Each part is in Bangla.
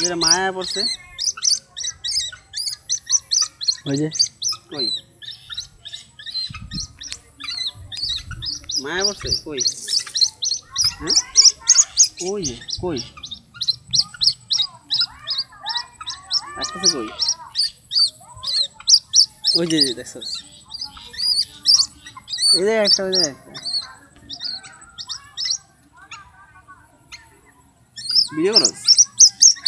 যে মায়া পড়ছে। ওই যে। কই? মায়া পড়ছে? কই? হ্যাঁ? ওই যে কই? আসতেছে কই? ওই যে যে দেখছ? এই যে একটা ওই যে একটা। ভিডিও করো?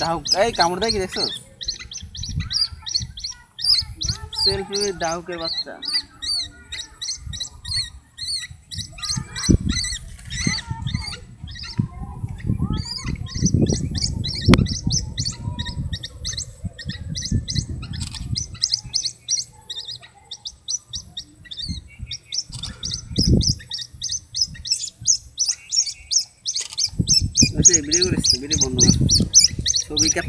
ডাউক এই কামড় দেয় কি দেখছ সেলফি ডাউকের বাচ্চা। ভিডিও করিস ভিডিও বন্ধ কর। So we kept